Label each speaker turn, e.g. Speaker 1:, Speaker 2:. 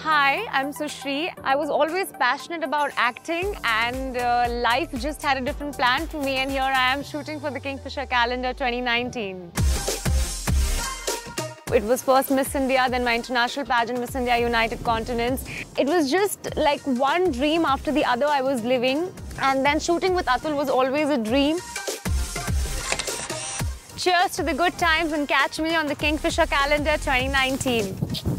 Speaker 1: Hi, I'm Sushrii. I was always passionate about acting and uh, life just had a different plan for me and here I am shooting for the Kingfisher calendar 2019. It was first Miss India, then my international pageant, Miss India United Continents. It was just like one dream after the other I was living and then shooting with Atul was always a dream. Cheers to the good times and catch me on the Kingfisher calendar 2019.
Speaker 2: la la la la